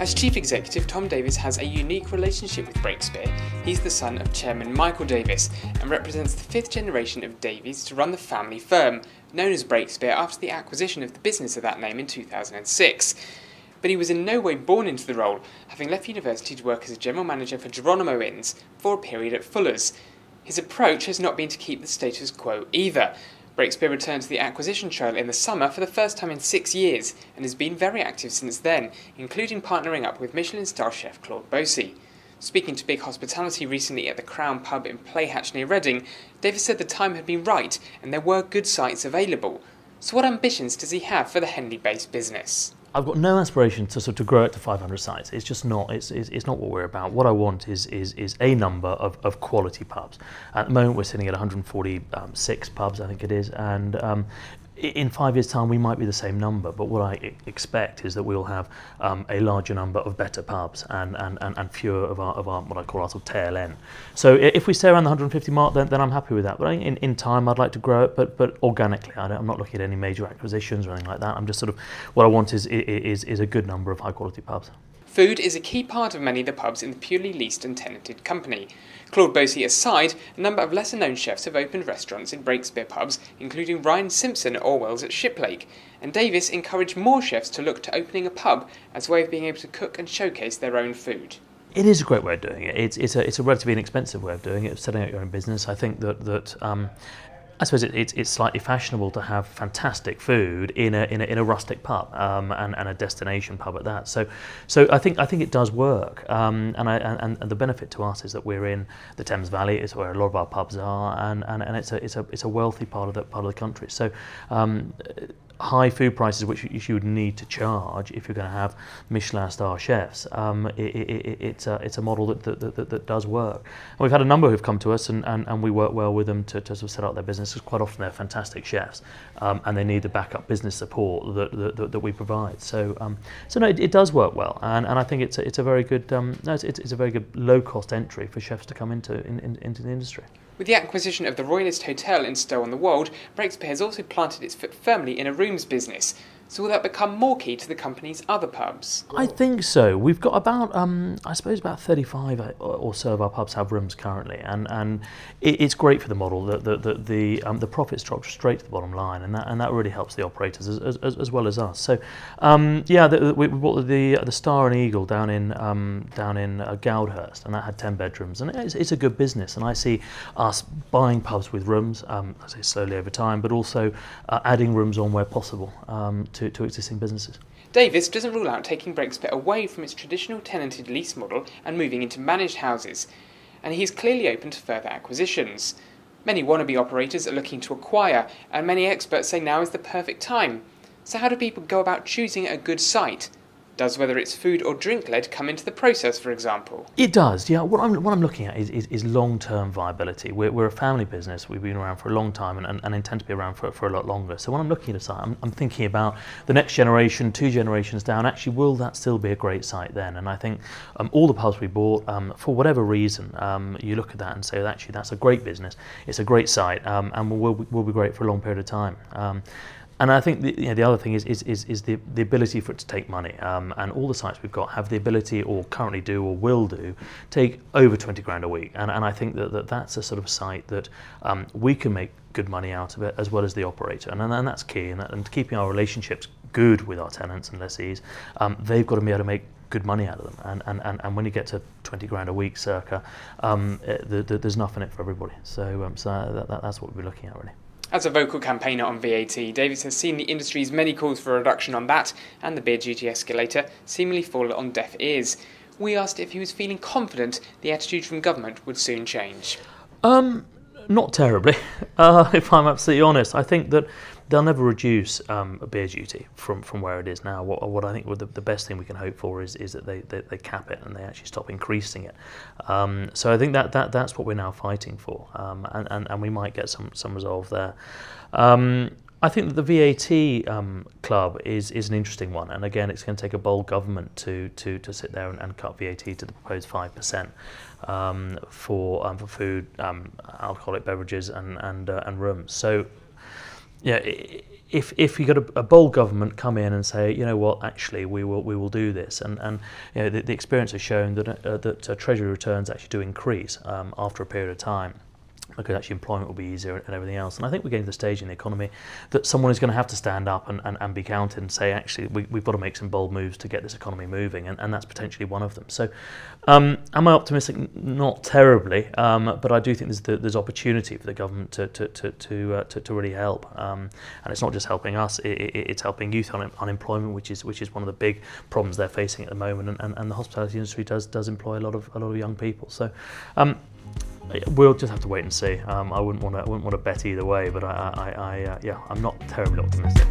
As chief executive, Tom Davies has a unique relationship with Brakspear. He's the son of chairman Michael Davies and represents the fifth generation of Davies to run the family firm, known as Brakspear after the acquisition of the business of that name in 2006. But he was in no way born into the role, having left university to work as a general manager for Geronimo Inns for a period at Fuller's. His approach has not been to keep the status quo either. Brakspear returned to the acquisition trail in the summer for the first time in six years and has been very active since then, including partnering up with Michelin star chef Claude Bosi. Speaking to Big Hospitality recently at the Crown pub in Playhatch near Reading, Davies said the time had been right and there were good sites available. So, what ambitions does he have for the Henley based business? I've got no aspiration to sort of grow it to 500 sites. It's just not. It's, it's, it's not what we're about. What I want is is, is a number of, of quality pubs. At the moment, we're sitting at 146 pubs, I think it is, and um, in five years' time, we might be the same number, but what I expect is that we'll have um, a larger number of better pubs and, and, and, and fewer of our, of our, what I call our sort of tail end. So if we stay around the 150 mark, then, then I'm happy with that. But in, in time, I'd like to grow it, but, but organically. I am not looking at any major acquisitions or anything like that. I'm just sort of, what I want is, is, is a good number of high quality pubs. Food is a key part of many of the pubs in the purely leased and tenanted company. Claude Bosi aside, a number of lesser known chefs have opened restaurants in Brakspear pubs, including Ryan Simpson at Orwell's at Shiplake, and Davies encouraged more chefs to look to opening a pub as a way of being able to cook and showcase their own food. It is a great way of doing it. It's, it's, a, it's a relatively inexpensive way of doing it, of setting up your own business. I think that, that um, I suppose it, it's, slightly fashionable to have fantastic food in a, in a, in a rustic pub um, and, and a destination pub at that. So, so I think I think it does work. Um, and, I, and, and the benefit to us is that we're in the Thames Valley, it's where a lot of our pubs are, and, and, and it's a it's a it's a wealthy part of the part of the country. So. Um, high food prices which you would need to charge if you're going to have Michelin star chefs, um, it, it, it's, a, it's a model that, that, that, that does work. And we've had a number who've come to us and, and, and we work well with them to, to sort of set up their businesses. Quite often they're fantastic chefs um, and they need the backup business support that, that, that we provide. So, um, so no, it, it does work well and, and I think it's a, it's a very good um, no, it's, it's a very good low cost entry for chefs to come into in, in, into the industry. With the acquisition of the Royalist Hotel in Stow-on-the-Wold, Brakspear has also planted its foot firmly in a rooms business, so will that become more key to the company's other pubs? I think so. We've got about, um, I suppose, about 35 or so of our pubs have rooms currently, and and it, it's great for the model that the the the, um, the profits drop straight to the bottom line, and that and that really helps the operators as as, as well as us. So, um, yeah, the, we, we bought the the Star and Eagle down in um, down in uh, Goudhurst, and that had 10 bedrooms, and it's, it's a good business. And I see us buying pubs with rooms, um, I say slowly over time, but also uh, adding rooms on where possible. To, to existing businesses. Davies doesn't rule out taking Brakspear away from its traditional tenanted lease model and moving into managed houses, and he is clearly open to further acquisitions. Many wannabe operators are looking to acquire, and many experts say now is the perfect time. So, how do people go about choosing a good site? Does whether it's food or drink led come into the process, for example? It does, yeah. What I'm, what I'm looking at is, is, is long term viability. We're, we're a family business, we've been around for a long time and, and, and intend to be around for, for a lot longer. So when I'm looking at a site, I'm, I'm thinking about the next generation, two generations down. Actually, will that still be a great site then? And I think um, all the pubs we bought, um, for whatever reason, um, you look at that and say, actually, that's a great business, it's a great site, um, and will, will be great for a long period of time. And I think the, you know, the other thing is, is, is, is the, the ability for it to take money. Um, and all the sites we've got have the ability, or currently do, or will do, take over 20 grand a week. And, and I think that, that that's a sort of site that um, we can make good money out of it, as well as the operator. And, and that's key. And, and keeping our relationships good with our tenants and lessees, um, they've got to be able to make good money out of them. And, and, and, and when you get to 20 grand a week circa, um, it, the, the, there's enough in it for everybody. So, um, so that, that, that's what we're looking at, really. As a vocal campaigner on VAT, Davies has seen the industry's many calls for a reduction on that and the beer duty escalator seemingly fall on deaf ears. We asked if he was feeling confident the attitude from government would soon change. Um, not terribly, uh, if I'm absolutely honest. I think that they'll never reduce um, a beer duty from, from where it is now. What, what I think the, the best thing we can hope for is, is that they, they, they cap it and they actually stop increasing it. Um, so I think that, that that's what we're now fighting for, um, and, and, and we might get some, some resolve there. Um, I think that the VAT um, club is is an interesting one, and again, it's going to take a bold government to to to sit there and, and cut VAT to the proposed five percent um, for um, for food, um, alcoholic beverages, and and uh, and rooms. So yeah, if if you got a, a bold government come in and say, you know what, actually we will we will do this, and and you know, the, the experience has shown that uh, that uh, Treasury returns actually do increase um, after a period of time because actually employment will be easier and everything else. And I think we're getting to the stage in the economy that someone is going to have to stand up and, and, and be counted and say, actually, we, we've got to make some bold moves to get this economy moving, and, and that's potentially one of them. So, um, am I optimistic? Not terribly, um, but I do think there's, there's opportunity for the government to, to, to, to, uh, to, to really help. Um, and it's not just helping us, it, it, it's helping youth un- unemployment, which is, which is one of the big problems they're facing at the moment. And, and, and the hospitality industry does, does employ a lot of, a lot of young people. So, um, We'll just have to wait and see. Um, I wouldn't want to. wouldn't want to bet either way, but I, I, I uh, yeah, I'm not terribly optimistic.